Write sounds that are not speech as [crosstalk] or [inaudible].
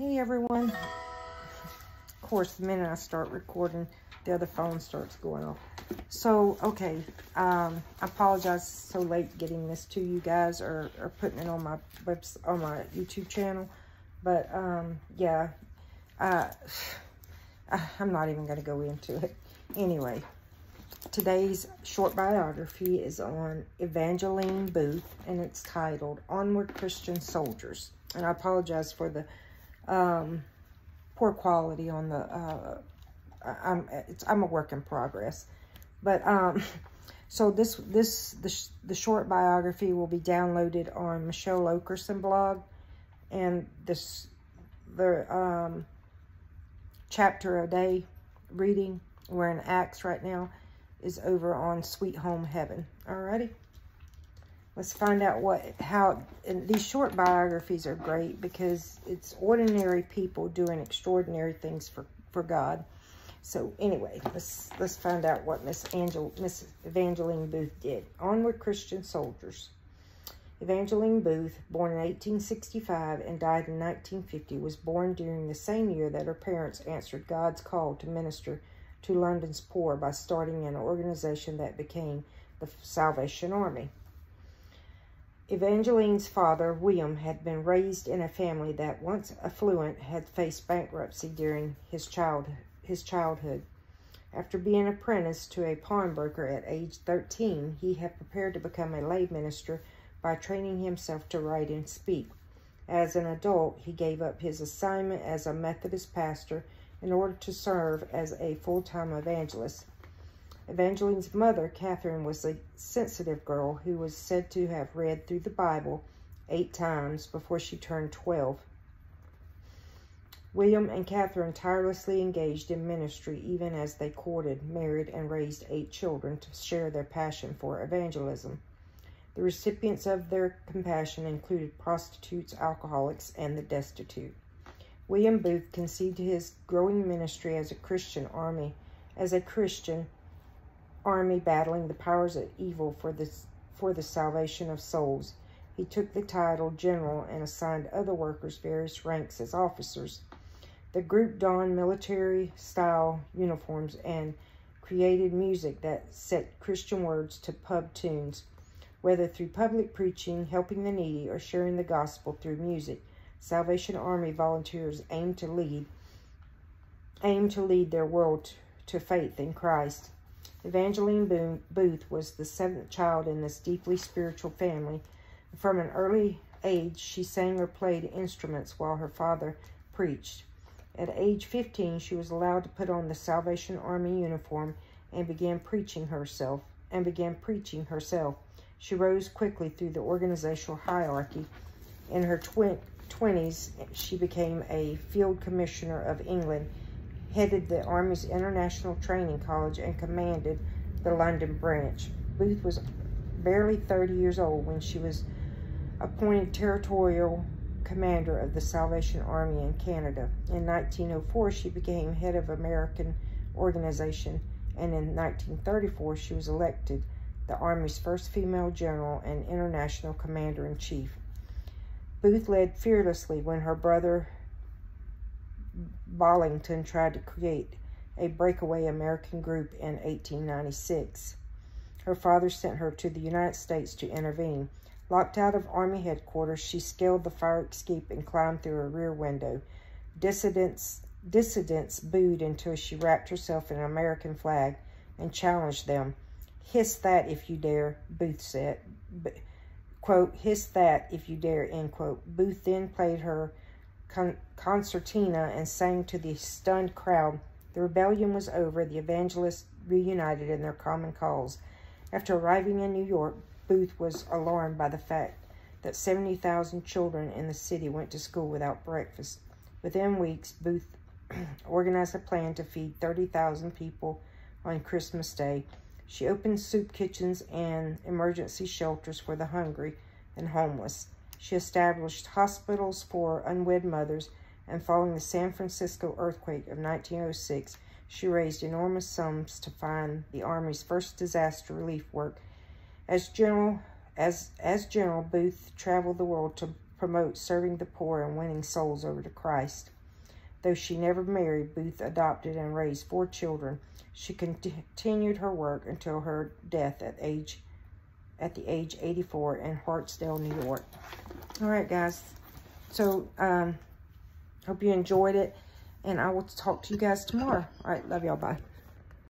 Hey everyone. Of course, the minute I start recording, the other phone starts going off. So, okay, um, I apologize so late getting this to you guys or, or putting it on my webs on my YouTube channel. But, um, yeah, uh, [sighs] I'm not even going to go into it. Anyway, today's short biography is on Evangeline Booth, and it's titled Onward Christian Soldiers. And I apologize for the um, poor quality on the, uh, I'm, I'm a work in progress. But, um, [laughs] so this, this, the, sh the short biography will be downloaded on Machelle Lokerson blog. And this, the, um, chapter a day reading, we're in Acts right now, is over on Sweet Home Heaven. Alrighty? Let's find out what, how, these short biographies are great because it's ordinary people doing extraordinary things for, for God. So anyway, let's let's find out what Miss Angel Miss Evangeline Booth did. Onward Christian Soldiers. Evangeline Booth, born in 1865 and died in 1950, was born during the same year that her parents answered God's call to minister to London's poor by starting an organization that became the Salvation Army. Evangeline's father, William, had been raised in a family that, once affluent, had faced bankruptcy during his, child, his childhood. After being apprenticed to a pawnbroker at age 13, he had prepared to become a lay minister by training himself to write and speak. As an adult, he gave up his assignment as a Methodist pastor in order to serve as a full-time evangelist. Evangeline's mother, Catherine, was a sensitive girl who was said to have read through the Bible eight times before she turned 12. William and Catherine tirelessly engaged in ministry even as they courted, married, and raised eight children to share their passion for evangelism. The recipients of their compassion included prostitutes, alcoholics, and the destitute. William Booth conceived his growing ministry as a Christian army, as a Christian army battling the powers of evil for the, for the salvation of souls. He took the title general and assigned other workers various ranks as officers. The group donned military-style uniforms and created music that set Christian words to pub tunes. Whether through public preaching, helping the needy, or sharing the gospel through music, Salvation Army volunteers aim to lead aim to lead their world to faith in Christ. Evangeline Booth was the seventh child in this deeply spiritual family. From an early age, she sang or played instruments while her father preached. At age 15, she was allowed to put on the Salvation Army uniform and began preaching herself and began preaching herself. She rose quickly through the organizational hierarchy. In her twi 20s, she became a field commissioner of England headed the Army's International Training College, and commanded the London branch. Booth was barely 30 years old when she was appointed territorial commander of the Salvation Army in Canada. In 1904, she became head of American organization, and in 1934, she was elected the Army's first female general and international commander-in-chief. Booth led fearlessly when her brother Ballington tried to create a breakaway American group in 1896. Her father sent her to the United States to intervene. Locked out of Army headquarters, she scaled the fire escape and climbed through a rear window. Dissidents, dissidents booed until she wrapped herself in an American flag and challenged them. Hiss that if you dare, Booth said. quote, hiss that if you dare, end quote. Booth then played her con concertina and sang to the stunned crowd. The rebellion was over. The evangelists reunited in their common cause. After arriving in New York, Booth was alarmed by the fact that 70,000 children in the city went to school without breakfast. Within weeks, Booth [clears throat] organized a plan to feed 30,000 people on Christmas Day. She opened soup kitchens and emergency shelters for the hungry and homeless. She established hospitals for unwed mothers, and following the San Francisco earthquake of 1906, she raised enormous sums to fund the Army's first disaster relief work. As General, as, as General Booth traveled the world to promote serving the poor and winning souls over to Christ. Though she never married, Booth adopted and raised four children. She continued her work until her death at age at the age 84 in Hartsdale, New York. All right, guys. So, um, hope you enjoyed it, and I will talk to you guys tomorrow. All right, love y'all. Bye.